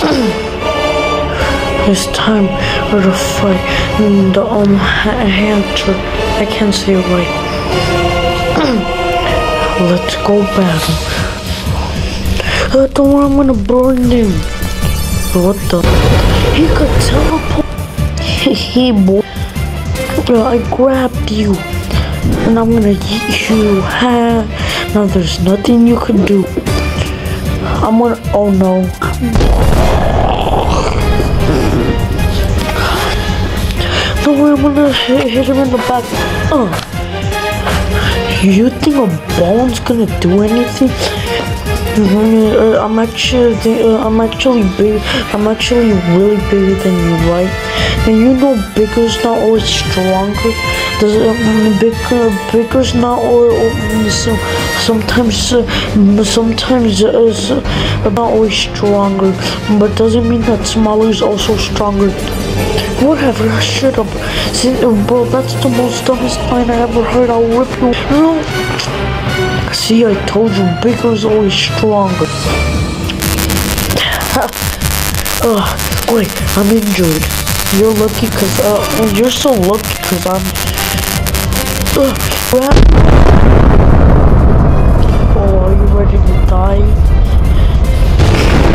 It's time for the fight. The um hunter. I can't it right. Let's go battle. Uh, don't worry, I'm gonna burn him. What the? He could teleport. he boy. Uh, I grabbed you. And I'm gonna eat you. Ha. Now there's nothing you can do. I'm gonna. Oh no. No way, I'm gonna hit, hit him in the back. Uh. You think a bone's gonna do anything? Uh, I'm actually, uh, I'm actually big. I'm actually really bigger than you, right? And you know, bigger's not always stronger. Does um, bigger, bigger's not always. So, sometimes, uh, sometimes uh, not always stronger, but doesn't mean that smaller is also stronger. Whatever, shut up. See, uh, bro, that's the most dumbest line I ever heard. I'll rip you. No. See, I told you, bigger is always stronger. Ugh, wait, I'm injured. You're lucky cause, uh, you're so lucky cause I'm... Grab... Oh, are you ready to die?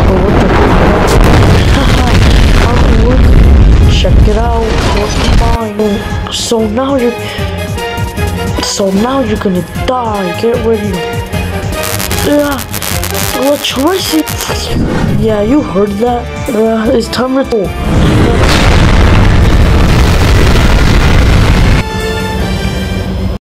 Oh, what the I'm. Check it out, mine? So now you're... So now you're gonna die. Get ready. Yeah. Try it. Yeah, you heard that. Uh, it's time to.